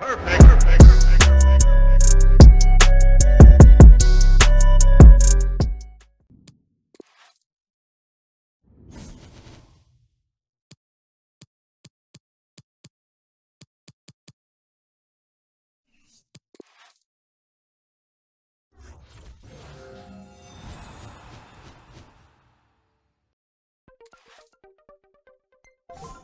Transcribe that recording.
Perfect. Perfect. you